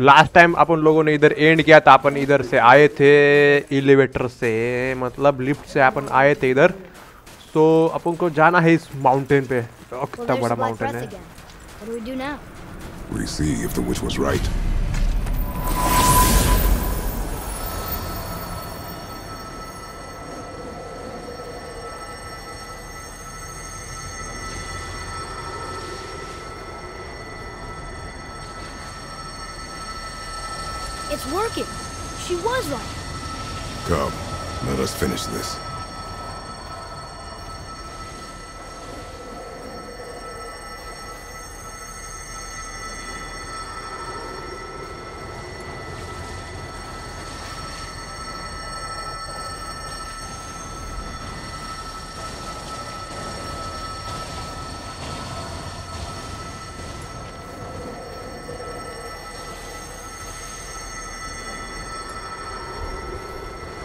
Last time अपन लोगों ने इधर एंड किया था अपन इधर से आए थे एलिवेटर से मतलब लिफ्ट से अपन आए थे इधर। तो अपन को जाना है इस माउंटेन पे। Well, कितना बड़ा माउंटेन है। Finish this.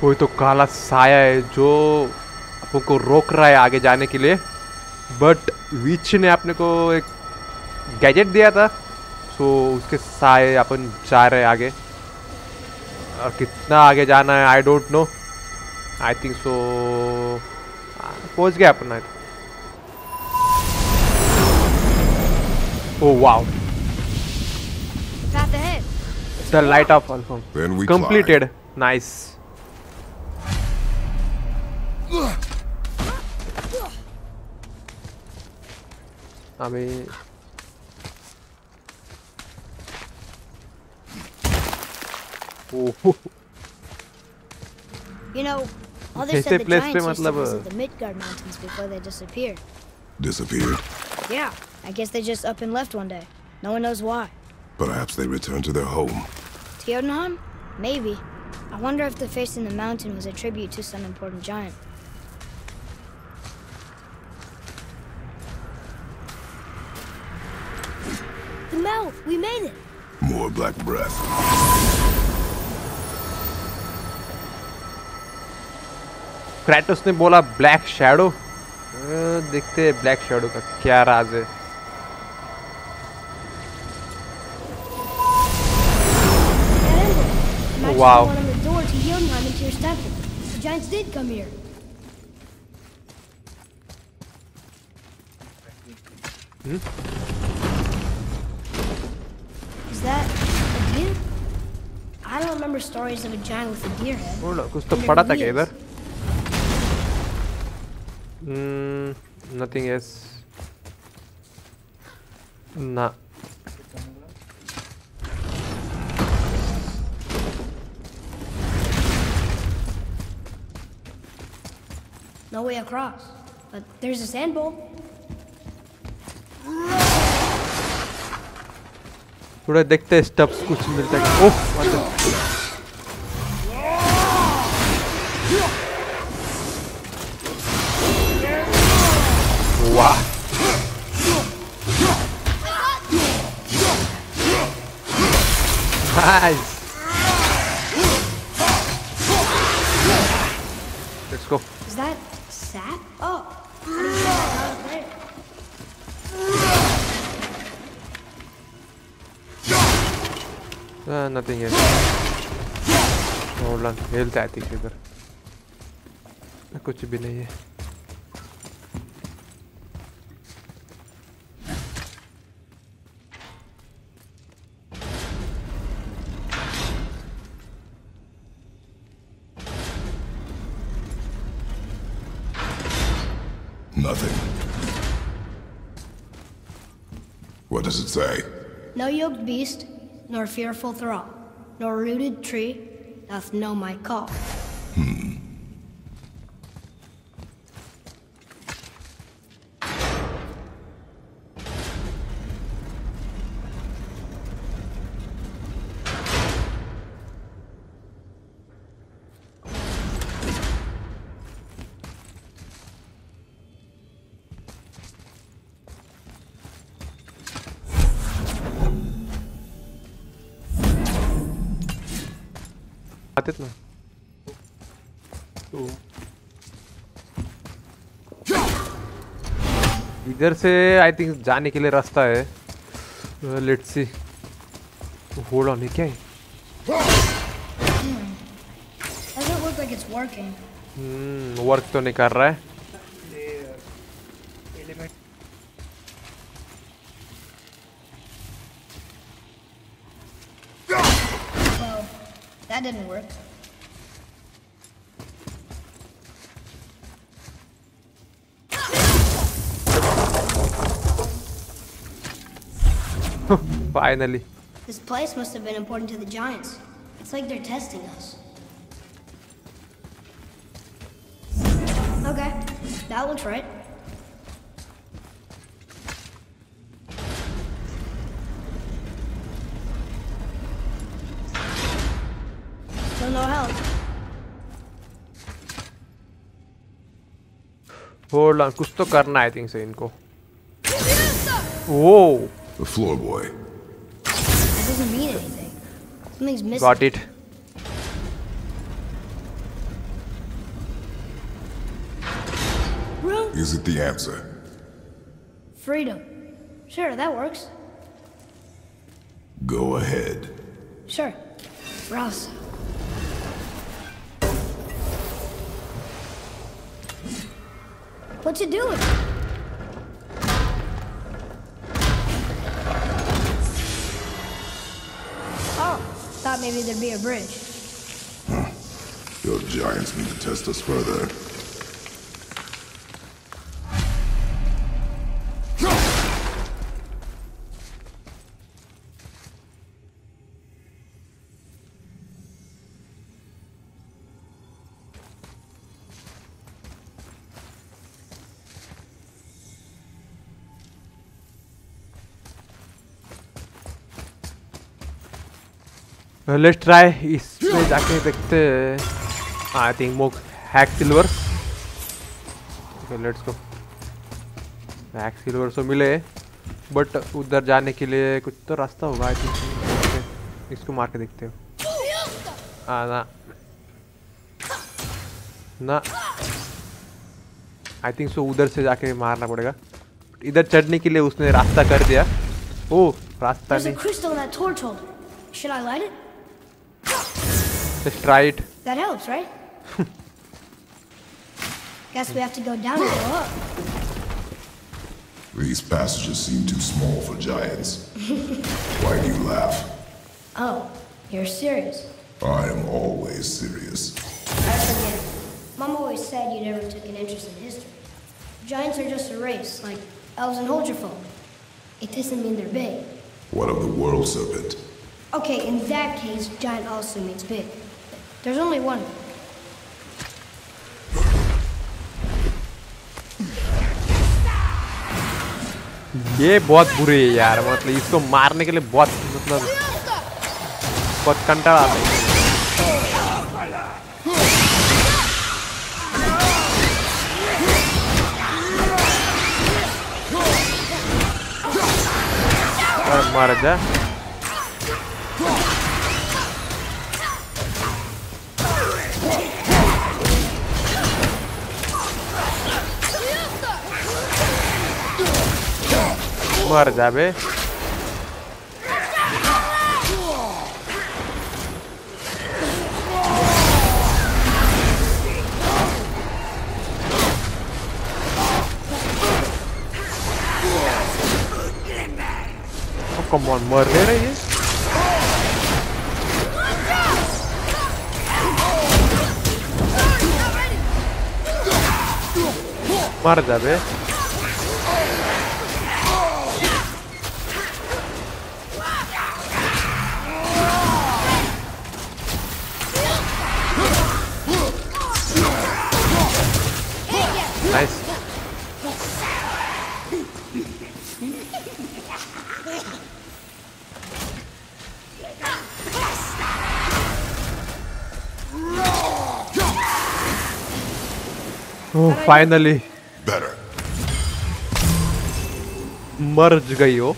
कोई तो काला साया है जो आपको रोक रहा है आगे जाने के लिए। बट विच ने अपने को एक गैजेट दिया था सो उसके साए अपन जा रहे हैं आगे। और कितना आगे जाना है I don't know I think so पहुँच गया अपन ओ wow the light off we completed আমি oh. You know, others said the giants used to visit the Midgard mountains before they disappeared. Disappeared? Yeah, I guess they just up and left one day. No one knows why. Perhaps they returned to their home. To Jotunheim? Maybe. I wonder if the face in the mountain was a tribute to some important giant. We made it! More black breath. Kratos ने बोला black shadow देखते हैं black shadow का क्या राज है That emblem! Matches Wow. the one on the door to Jotunheim and Tyr's temple. The giants did come here. Is that a deer? I don't remember stories of a giant with a deer head. बोलो कुछ तो Wonder पढ़ा who था he क्या is. इधर nothing S ना No way across. But there's a sand bowl. थोड़ा देखते हैं स्टेप्स कुछ मिलता है। ओह Hold on health I think इधर कुछ भी नहीं है Nothing. What does it say? No yoked beast, nor fearful thrall, nor rooted tree doth know my call. आते ना तो। इधर से आई थिंक जाने के लिए रास्ता है। लेट्स सी होल्ड ऑन क्या है. हम्म वर्क तो नहीं कर रहा है। Didn't work. Finally. This place must have been important to the Giants. It's like they're testing us. Okay, that looks right. Still no help. Hold on कुछ तो करना आई थिंक से इनको oh The floor boy. That doesn't mean anything. Something's missing. Got it Room? Is it the answer? Freedom. Sure, that works. Go ahead. Sure. Rouse. What you doing? Oh, thought maybe there'd be a bridge. Huh. Your giants need to test us further. Let's try इसमें जाके देखते I think mock hacksilver okay let's go hacksilver तो मिले but उधर जाने के लिए कुछ तो रास्ता होगा आई थिंक इसको मार के देखते हो। आ, ना। ना। आई थिंक सो उधर से जाके मारना पड़ेगा। इधर चढ़ने के लिए उसने रास्ता कर दिया। ओ रास्ता नहीं. Should I light it? Let's try it. That helps, right? Guess we have to go down or up. These passages seem too small for giants. Why do you laugh? Oh, you're serious. I am always serious. I forget. Mom always said you never took an interest in history. Giants are just a race, like elves and Holgerfolk. It doesn't mean they're big. What of the world serpent? Okay, in that case, giant also means big. There's only one. ये बहुत बुरे है यार मतलब इसको मारने के लिए बहुत मतलब बहुत कंटाळा आता है मर जा मर जा बे कम ऑन मर नहीं रही है नाइस ओह फाइनली Better. मर्ज गई हो।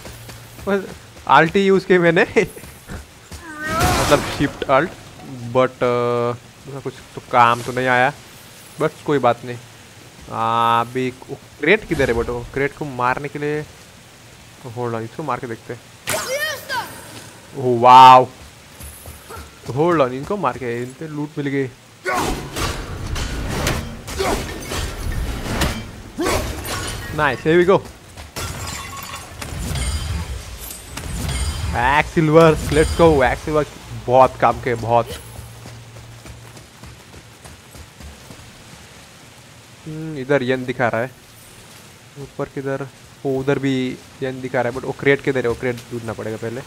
आल्टी यूज़ की मैंने। मतलब शिफ्ट अल्ट बट कुछ तो काम तो नहीं आया। बट कोई बात नहीं। अभी वो क्रेट किधर है बट? वो क्रेट को मारने के लिए होल्ड ऑन इसको मार के देखते वाव। होल्ड ऑन इनको मार के इन पे लूट मिल गई। Nice here we go wax silver let's go wax silver बहुत काम के बहुत। इधर यन दिखा रहा है। ऊपर किधर वो उधर भी यन दिखा रहा है बट वो क्रेट किधर है? वो क्रेट ढूंढना पड़ेगा पहले।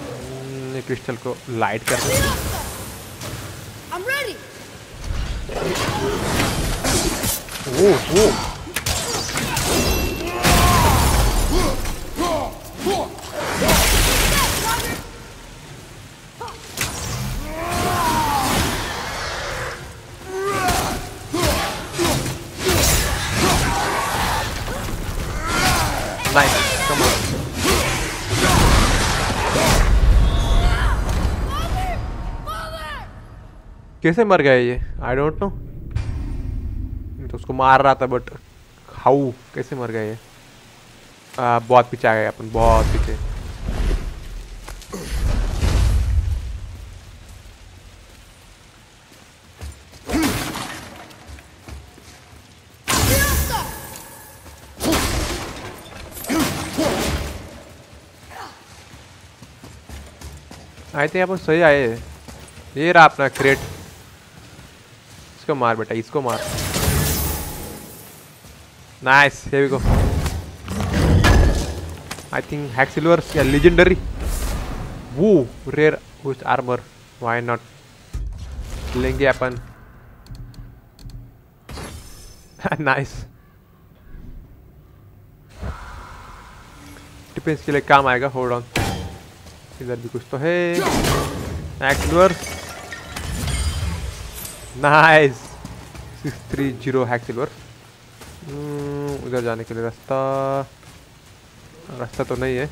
हम्म, क्रिस्टल को लाइट कर ओह ready. कैसे मर गया ये? आई डोंट नो तो उसको मार रहा था बट हाउ कैसे मर गया ये? आ, बहुत पीछे आ गए अपन बहुत पीछे। आए थे अपन सही आए ये रहा अपना क्रेट इसको मार बेटा, इसको मार। नाइस ये भी को आई थिंक हैक सिल्वर या लेजेंडरी वो रेयर उस आर्मर व्हाई नॉट लेंगे अपन नाइस डिफेंस के लिए काम आएगा होल्ड ऑन इधर भी कुछ तो है। एक्सलवर्स nice six three zero hacksilver उधर जाने के लिए रास्ता। रास्ता तो नहीं है।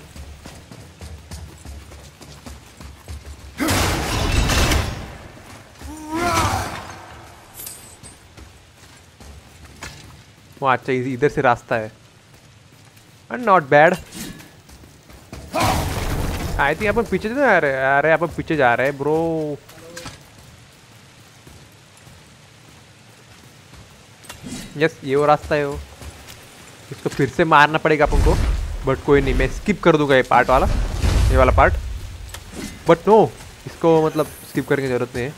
वो अच्छा इधर से रास्ता है। And not bad I think अपन पीछे जा रहे अरे अपन पीछे जा रहे हैं ब्रो यस ये वो रास्ता है वो। इसको फिर से मारना पड़ेगा अपन को। बट कोई नहीं मैं स्किप कर दूँगा ये पार्ट वाला। ये वाला पार्ट बट नो इसको मतलब स्किप करने की ज़रूरत नहीं है।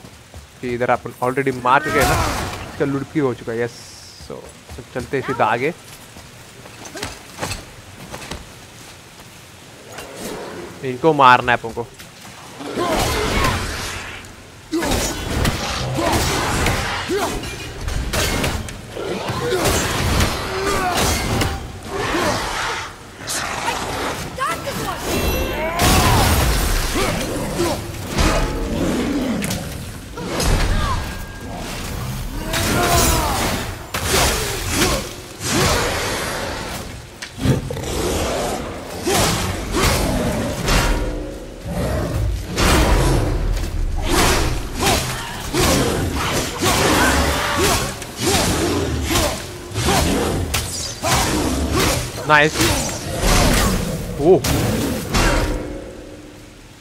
कि इधर अपन ऑलरेडी मार चुके हैं ना इसका लुड़की हो चुका है। यस सो so, चलते सीधा आगे। इनको मारना है अपन को। Nice. Ooh.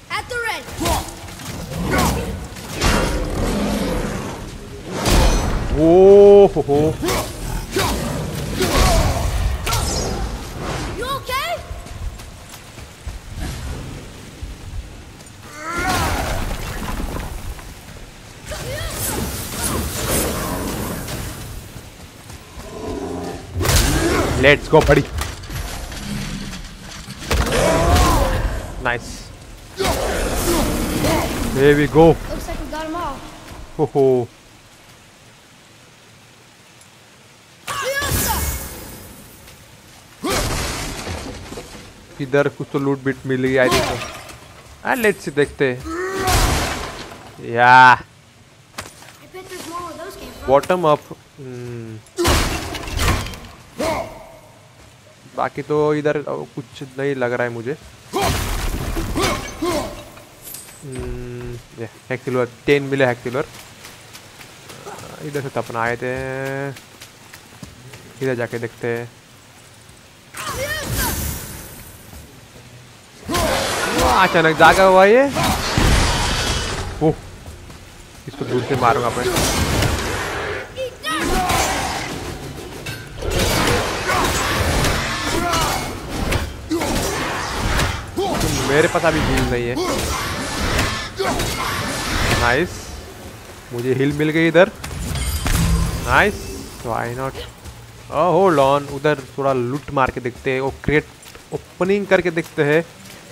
At the red. Whoa. Let's go, buddy. There we go. Looks like we got them all. Ho ho. किधर कुछ तो लूट बिट मिल गई आई को आ लेट सी देखते या बॉटम अप hmm। बाकी तो इधर कुछ नहीं लग रहा है मुझे hmm. सिल्वर टेन मिले हैक इधर से तो अपना आए थे। इधर जाके देखते हैं। अचानक जागा हुआ ये। ओह, इसको दूर से मारूँगा तो मेरे पास अभी हील नहीं है। नाइस मुझे हिल मिल गई इधर। Nice why not hold on उधर थोड़ा लूट मार के देखते हैं वो क्रिएट ओपनिंग करके देखते हैं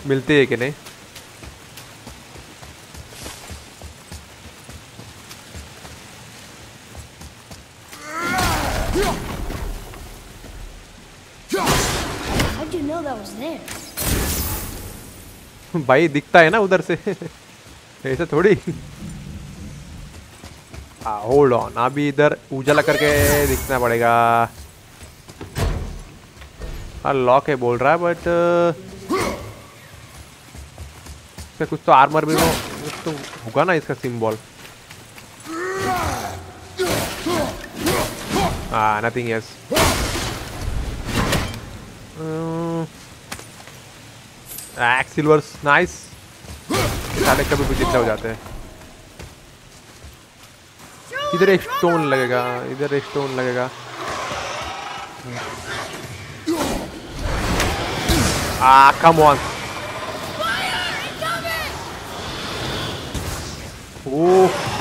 मिलते हैं कि नहीं? भाई दिखता है ना उधर से। ऐसा थोड़ी। होल्ड ऑन अभी इधर उजाला करके दिखना पड़ेगा। हाँ लॉक है बोल रहा है बट इसका कुछ तो आर्मर भी तो, तो होगा ना इसका सिंबल हाँ nothing yes hacksilvers nice साले कभी भी ज़िंदा हो जाते हैं। इधर एक स्टोन लगेगा इधर एक स्टोन लगेगा। आ कम ऑन ओह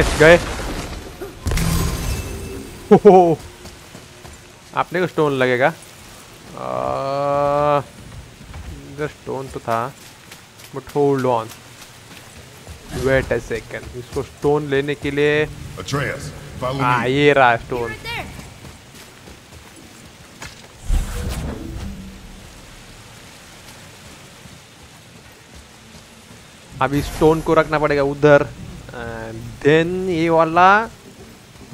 नाइस गए। ओहो आपने को स्टोन लगेगा? आ, इधर स्टोन तो था but hold on wait a second इसको स्टोन लेने के लिए हाँ ये रहा स्टोन अभी स्टोन को रखना पड़ेगा उधर। देन ये वाला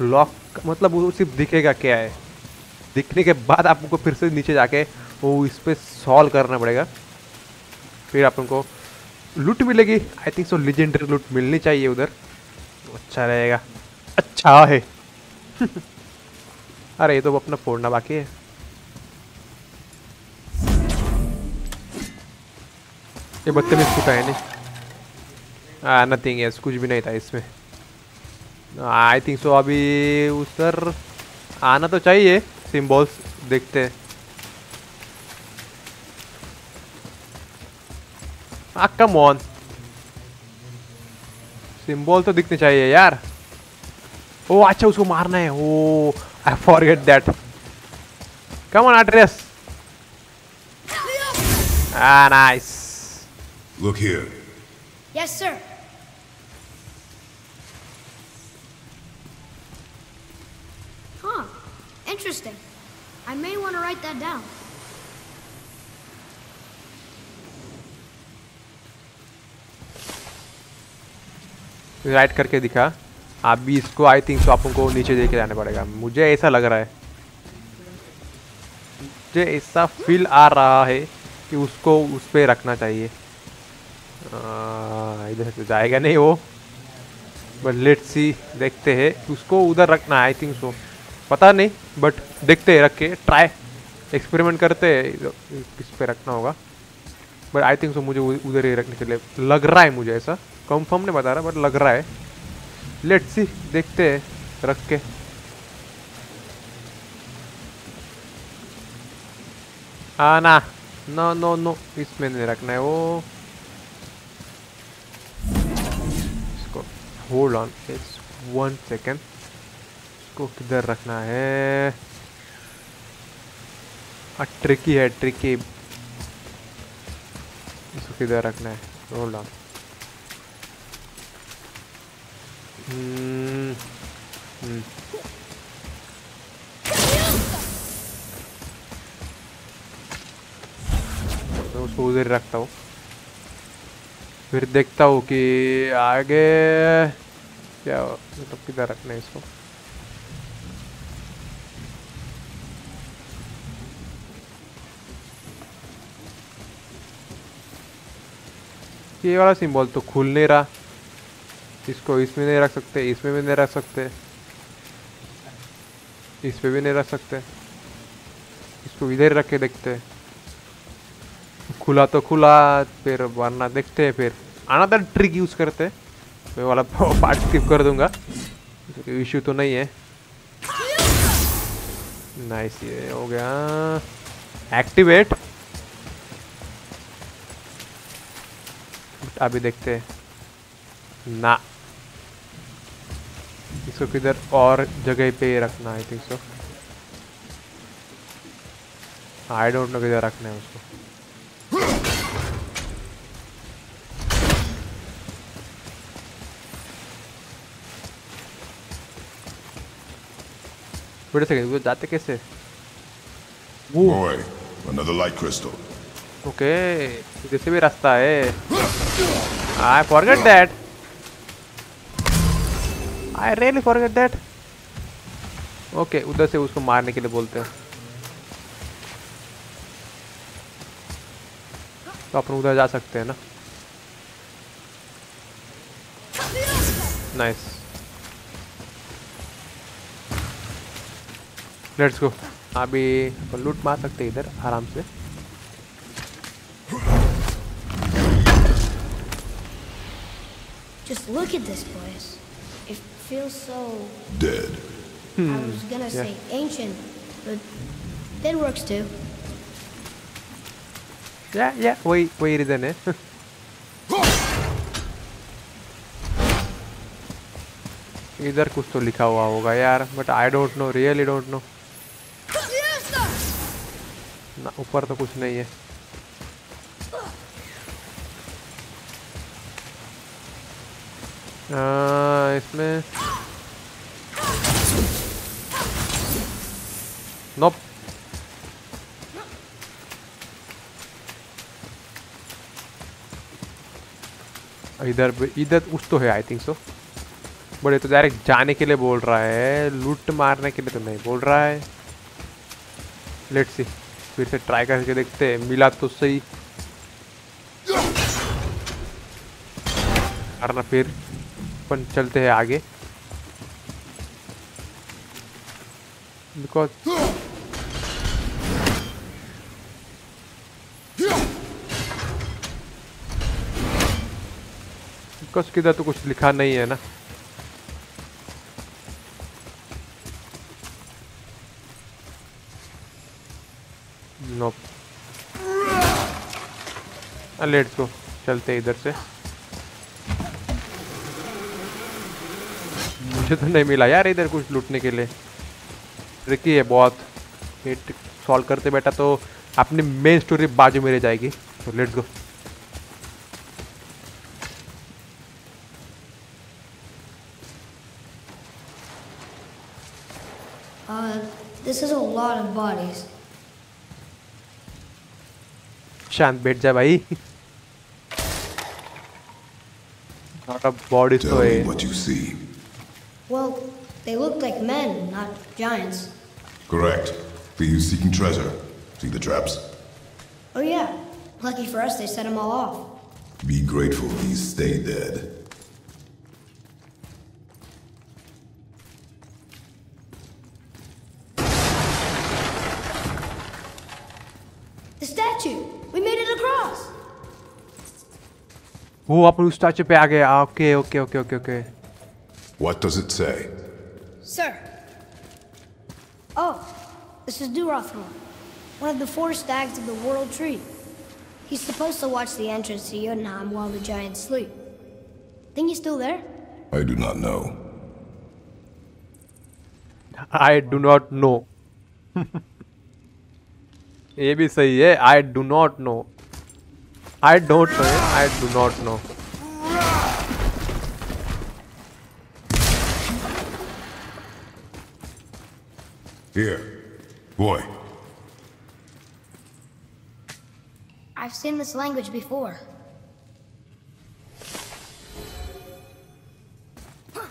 लॉक मतलब वो सिर्फ़ दिखेगा क्या है? दिखने के बाद आपको फिर से नीचे जाके वो इस पर सॉल्व करना पड़ेगा। फिर अपन को लूट मिलेगी। आई थिंक सो लिजेंडरी लूट मिलनी चाहिए उधर। अच्छा रहेगा। अच्छा है। अरे, ये तो अपना फोड़ना बाकी है। ये बदतमीज कुछ है। नहीं नथिंग यस कुछ भी नहीं था इसमें। आई थिंक सो अभी उधर आना तो चाहिए सिम्बॉल्स देखते हैं। कम ऑन सिंबल तो दिखने चाहिए यार। ओ अच्छा उसको मारना है। ओ I forget that come on address nice. Look here. Yes, sir. Huh. Interesting. I may want to write that down. Write करके दिखा आप भी इसको आई थिंक आपको को नीचे देके जाने पड़ेगा मुझे ऐसा लग रहा है मुझे ऐसा फील आ रहा है कि उसको उस पर रखना चाहिए इधर से जाएगा नहीं वो। बट लेट सी देखते हैं। उसको उधर रखना आई थिंक सो पता नहीं बट देखते हैं, रख। के ट्राई एक्सपेरिमेंट करते हैं। किस पे रखना होगा। बट आई थिंक सो मुझे उधर ही रखने के लिए लग रहा है मुझे ऐसा। कंफर्म नहीं बता रहा बट लग रहा है। लेट सी देखते हैं, रख के। हाँ ना नो नो नो इसमें नहीं रखना है वो इसको hold on it's one second इसको किधर रखना है? ट्रिकी है ट्रिकी इसको किधर रखना है? होल्ड ऑन हम्म हम्म उसको उधर रखता हूँ। फिर देखता हूँ कि आगे क्या मतलब किधर रखना है इसको? ये वाला सिंबल तो खुल नहीं रहा। इसको इसमें नहीं रख सकते, इसमें भी नहीं रख सकते। इस भी नहीं रख सकते। इसको इधर रख के देखते हैं। खुला तो खुला, फिर वरना देखते हैं फिर। अनदर ट्रिक यूज़ करते मैं वाला पार्ट स्किप कर दूँगा। इश्यू तो नहीं है। नाइस ये हो गया। एक्टिवेट अभी देखते हैं। ना। इसको किधर और जगह पे रखना I think so I don't know किधर रखना है उसको। वेट सेकंड वो जाते कैसे Boy, another light crystal. Okay इधर से भी रास्ता है I forget that I really forget that okay उधर से उसको मारने के लिए बोलते हैं। तो अपन उधर जा सकते हैं ना। नाइस लेट्स गो अभी लूट मार सकते हैं इधर आराम से Just look at this place. It feels so. Dead. Hmm. I was gonna say ancient, but that works too. या या वही वही रीजन है इधर कुछ तो लिखा हुआ होगा यार but I don't know really don't know ना ऊपर तो कुछ नहीं है आ, इसमें नोप इधर इधर उस तो है आई थिंक सो बट ये तो डायरेक्ट जाने के लिए बोल रहा है लूट मारने के लिए तो नहीं बोल रहा है लेट्स सी फिर से ट्राई करके देखते हैं। मिला तो सही। वरना फिर। अपन चलते हैं आगे। बिकॉज़ बिकॉज़ किधर तो कुछ लिखा नहीं है नो। लेट्स गो चलते इधर से। मुझे तो नहीं मिला यार इधर कुछ लूटने के लिए। ट्रिकी है बहुत सॉल्व करते बेटा तो अपनी मेन स्टोरी बाजू में रह जाएगी। तो लेट्स गो शांत बैठ जा भाई नॉट अ बॉडी तो Tell me है what you see. Well, they looked like men, not giants. Correct. Thieves seeking treasure. See the traps? Oh, yeah. Lucky for us, they set them all off. Be grateful these stay dead. वो अपन उस statue पे आ गए okay okay okay okay okay What does it say? Sir. Oh, this is Durathron, one of the four stags of the World Tree. He's supposed to watch the entrance to Jotunheim while the giants sleep. Think he's still there? I do not know. I do not know ये भी सही है I do not know I don't know I do not know Here. Boy. I've seen this language before.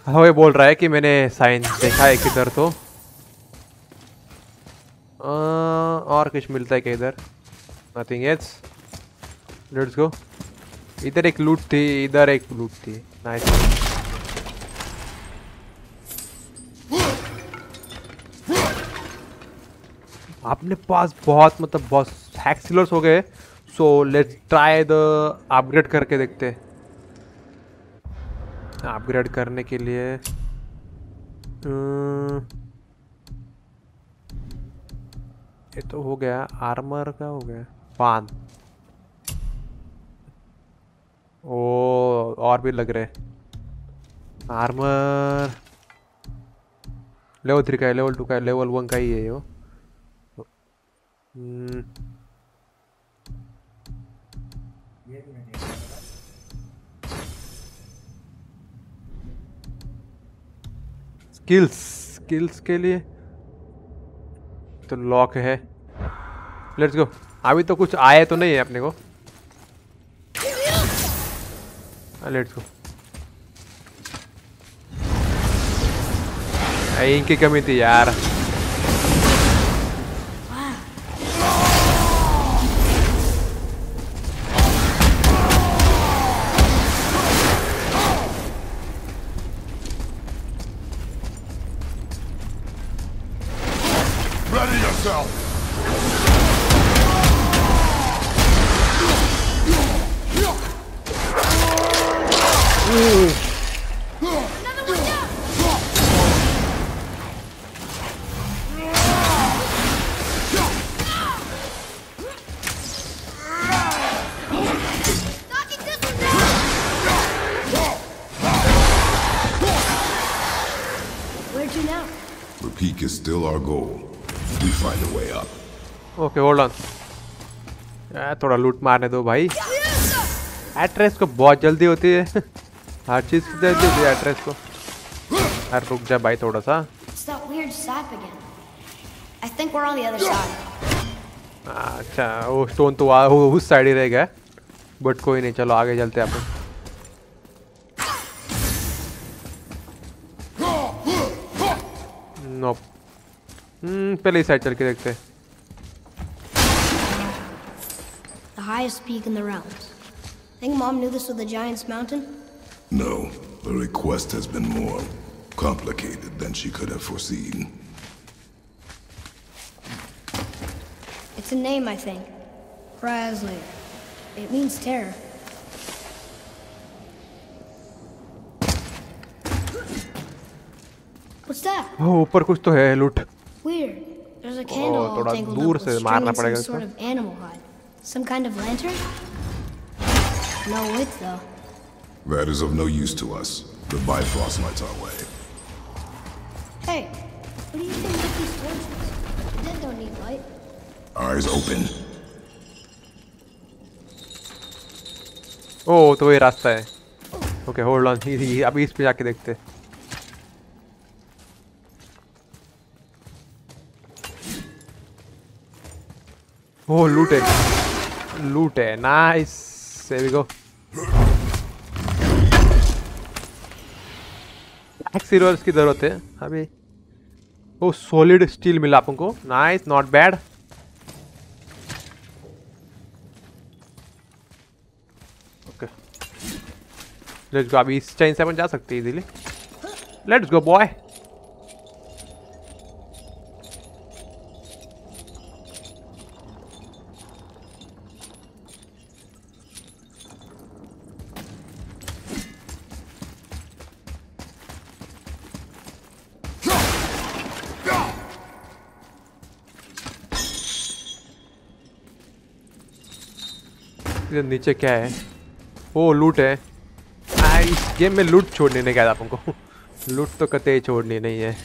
हाँ ये बोल रहा है कि मैंने साइन देखा है किधर तो आ, और कुछ मिलता है क्या इधर नथिंग एल्स लेट्स गो इधर एक लूट थी, इधर एक लूट थी. नाइस आपने पास बहुत मतलब बहुत हैक्सिलर्स हो गए. So let's try the upgrade करके देखते. अपग्रेड करने के लिए ये तो हो गया आर्मर का हो गया. पान ओ और भी लग रहे आर्मर लेवल थ्री का है लेवल टू का है लेवल वन का ही है यो हम्म, स्किल्स स्किल्स के लिए तो लॉक है। लेट्स गो अभी तो कुछ आए तो नहीं है अपने को। लेट्स गो इनकी कमी थी यार peak is still our goal. We find a way up. Okay hold on थोड़ा लूट मारने दो भाई एड्रेस को बहुत जल्दी होती है हर चीज़ की जल्दी होती है एड्रेस को यार रुक जा भाई थोड़ा सा It's that weird sap again. I think we're on the other side. अच्छा वो स्टोन तो उस साइड ही रह गया बट कोई नहीं चलो आगे चलते हैं अपन नो हम्म पहले इस साइड चल के देखते हैं The highest peak in the realms. Think Mom knew this was the Giant's Mountain? No, the request has been more complicated than she could have foreseen. It's a name, I think. Rasley. It means terror. ओ, ऊपर कुछ तो है लूट Weird. There's a candle all थोड़ा tangled दूर up से with string मारना and some पड़ेगा sort इसको। of animal hide. Some kind of lantern? No wick, though. That is of no use to us. The Bifrost lights our way. Hey, what do you think with these torches? The dead don't need light. Eyes open. ओ तो ये रास्ता है okay hold on अभी इस पे जाके देखते हैं। है लूट है नाइस there we go. एक्सीरोर्स की ज़रूरत है। अभी ओ सॉलिड स्टील मिला अपन को nice not bad okay let's go अभी इस चैन से अपन जा सकते हैं इजीली लेट्स गो बॉय नीचे क्या है ओ लूट है आ, इस गेम में लूट छोड़ने नहीं गया अपन को लूट तो कतई छोड़नी नहीं है!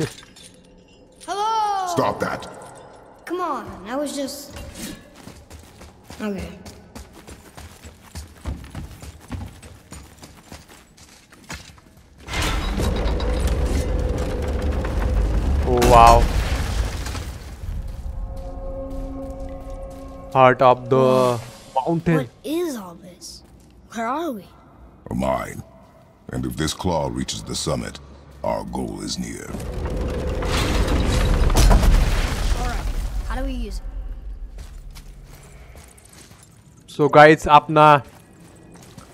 Stop that. Come on, I was just. Okay. wow heart of the mountain Where are we? A mine. And if this claw reaches the summit, our goal is near. So guys अपना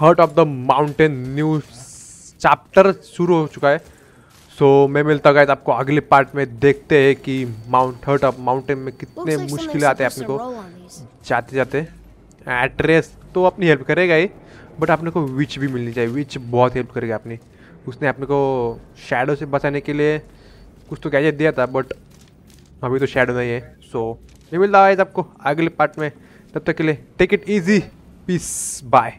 heart of the mountain new chapter शुरू हो चुका है। सो so, मैं मिलता guys आपको अगले part में देखते हैं कि माउंट हर्ट ऑफ़ माउंटेन में कितने मुश्किलें आते हैं अपने को। जाते जाते एड्रेस तो अपनी हेल्प करेगा ही। बट आपने को विच भी मिलनी चाहिए। विच बहुत हेल्प करेगी आपने। उसने अपने को शेडो से बचाने के लिए कुछ तो गैजेट दिया था बट अभी तो शेडो नहीं है। सो so, मैं मिलता है आपको अगले पार्ट में। तब तक के लिए take it easy peace bye